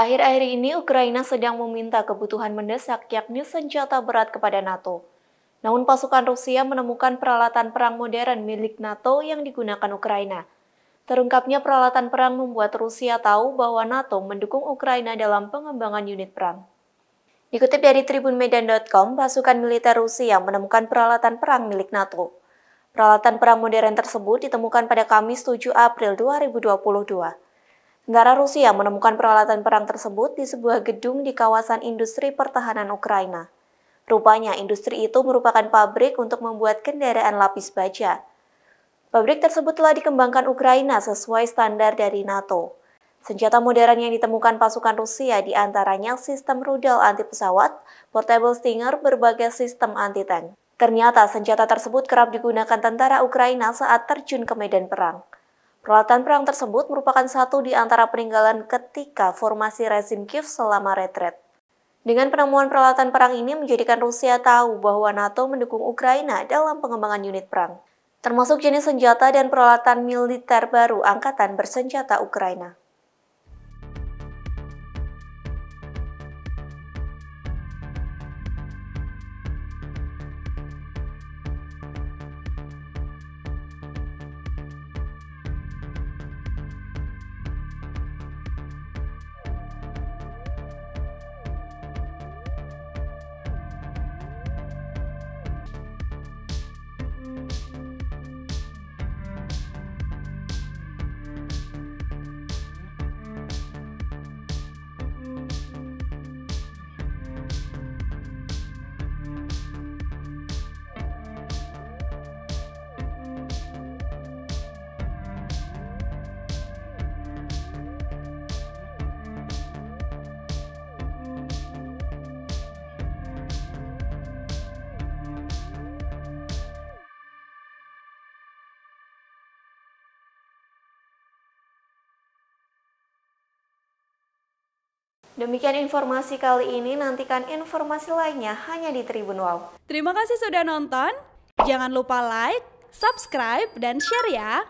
Akhir-akhir ini Ukraina sedang meminta kebutuhan mendesak yakni senjata berat kepada NATO. Namun pasukan Rusia menemukan peralatan perang modern milik NATO yang digunakan Ukraina. Terungkapnya peralatan perang membuat Rusia tahu bahwa NATO mendukung Ukraina dalam pengembangan unit perang. Dikutip dari tribunmedan.com, pasukan militer Rusia menemukan peralatan perang milik NATO. Peralatan perang modern tersebut ditemukan pada Kamis 7 April 2022. Tentara Rusia menemukan peralatan perang tersebut di sebuah gedung di kawasan industri pertahanan Ukraina. Rupanya industri itu merupakan pabrik untuk membuat kendaraan lapis baja. Pabrik tersebut telah dikembangkan Ukraina sesuai standar dari NATO. Senjata modern yang ditemukan pasukan Rusia di antaranya sistem rudal anti pesawat, portable Stinger, berbagai sistem anti tank. Ternyata senjata tersebut kerap digunakan tentara Ukraina saat terjun ke medan perang. Peralatan perang tersebut merupakan satu di antara peninggalan ketika formasi rezim Kiev selama retret. Dengan penemuan peralatan perang ini menjadikan Rusia tahu bahwa NATO mendukung Ukraina dalam pengembangan unit perang, termasuk jenis senjata dan peralatan militer baru Angkatan Bersenjata Ukraina. Demikian informasi kali ini, nantikan informasi lainnya hanya di Tribun Wow. Terima kasih sudah nonton. Jangan lupa like, subscribe, dan share ya.